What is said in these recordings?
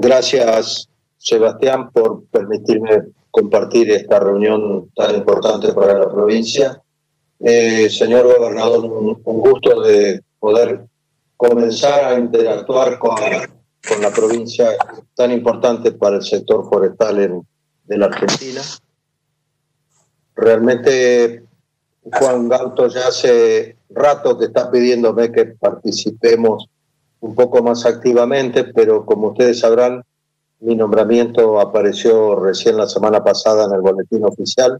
gracias Sebastián por permitirme compartir esta reunión tan importante para la provincia. Eh, señor gobernador, un, gusto de poder comenzar a interactuar con, la provincia tan importante para el sector forestal de la Argentina. Realmente Juan Gauto ya hace rato que está pidiéndome que participemos un poco más activamente, pero como ustedes sabrán, mi nombramiento apareció recién la semana pasada en el boletín oficial,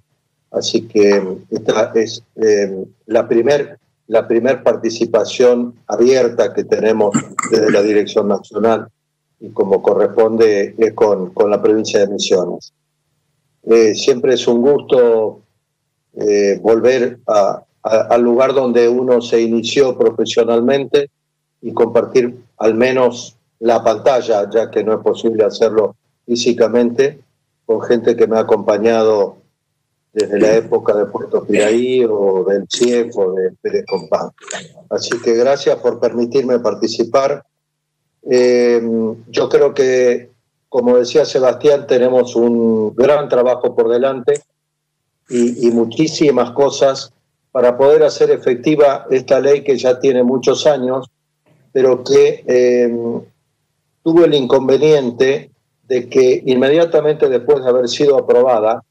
así que esta es eh, la primera la primer participación abierta que tenemos desde la Dirección Nacional y como corresponde es con, con la provincia de Misiones. Eh, siempre es un gusto eh, volver al lugar donde uno se inició profesionalmente y compartir al menos la pantalla, ya que no es posible hacerlo físicamente, con gente que me ha acompañado desde la época de Puerto Piraí o del CIEF o de Pérez Compán. Así que gracias por permitirme participar. Eh, yo creo que, como decía Sebastián, tenemos un gran trabajo por delante y, muchísimas cosas para poder hacer efectiva esta ley que ya tiene muchos años, pero que eh, tuvo el inconveniente de que inmediatamente después de haber sido aprobada,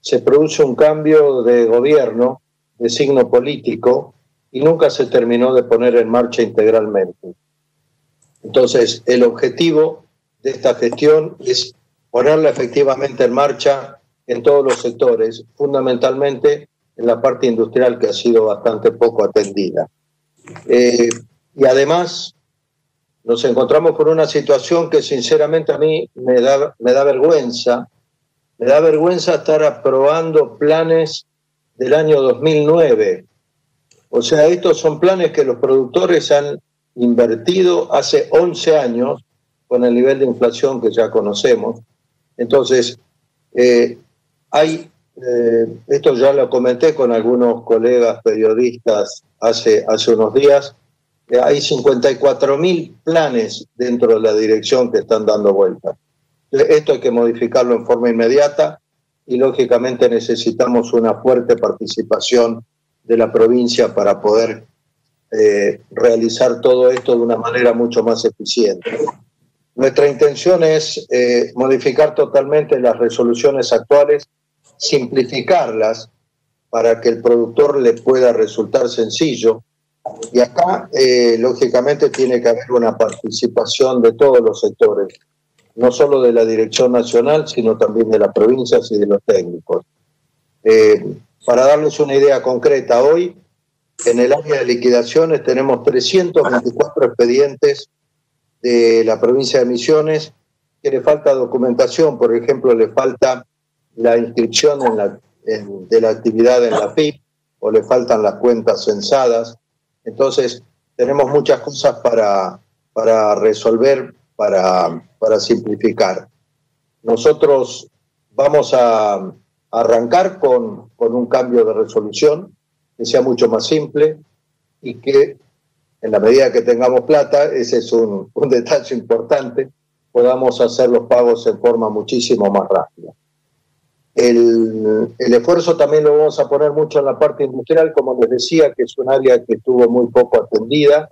se produce un cambio de gobierno, de signo político, y nunca se terminó de poner en marcha integralmente. Entonces, el objetivo de esta gestión es ponerla efectivamente en marcha en todos los sectores, fundamentalmente en la parte industrial que ha sido bastante poco atendida. Eh, y además nos encontramos con una situación que sinceramente a mí me da, me da vergüenza, me da vergüenza estar aprobando planes del año 2009. O sea, estos son planes que los productores han invertido hace 11 años con el nivel de inflación que ya conocemos. Entonces, eh, hay, eh, esto ya lo comenté con algunos colegas periodistas hace, hace unos días, hay 54 mil planes dentro de la dirección que están dando vuelta. Esto hay que modificarlo en forma inmediata y lógicamente necesitamos una fuerte participación de la provincia para poder eh, realizar todo esto de una manera mucho más eficiente. Nuestra intención es modificar totalmente las resoluciones actuales simplificarlas para que el productor le pueda resultar sencillo. Y acá, eh, lógicamente, tiene que haber una participación de todos los sectores, no solo de la Dirección Nacional, sino también de las provincias y de los técnicos. Eh, para darles una idea concreta, hoy en el área de liquidaciones tenemos 324 expedientes de la provincia de Misiones que le falta documentación, por ejemplo, le falta la inscripción de la actividad en la PIB o le faltan las cuentas censadas. Entonces, tenemos muchas cosas para, para resolver, para, para simplificar. Nosotros vamos a arrancar con, con un cambio de resolución que sea mucho más simple y que en la medida que tengamos plata, ese es un, un detalle importante, podamos hacer los pagos en forma muchísimo más rápida. El, esfuerzo también lo vamos a poner mucho en la parte industrial, como les decía, que es un área que estuvo muy poco atendida.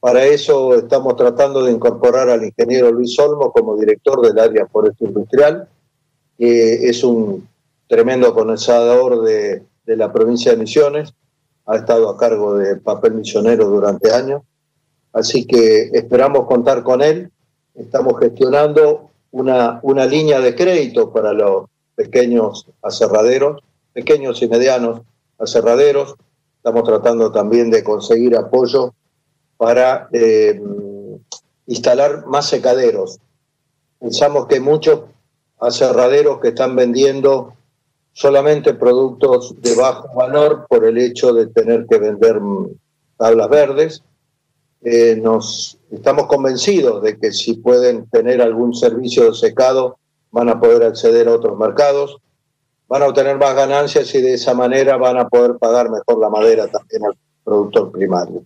Para eso estamos tratando de incorporar al ingeniero Luis Olmo como director del área forestal industrial, que es un tremendo conocedor de, de la provincia de Misiones, ha estado a cargo de papel misionero durante años, así que esperamos contar con él. Estamos gestionando una, una línea de crédito para los pequeños aserraderos, pequeños y medianos aserraderos. Estamos tratando también de conseguir apoyo para eh, instalar más secaderos. Pensamos que muchos aserraderos que están vendiendo solamente productos de bajo valor por el hecho de tener que vender tablas verdes. Eh, nos estamos convencidos de que si pueden tener algún servicio de secado van a poder acceder a otros mercados, van a obtener más ganancias y de esa manera van a poder pagar mejor la madera también al productor primario.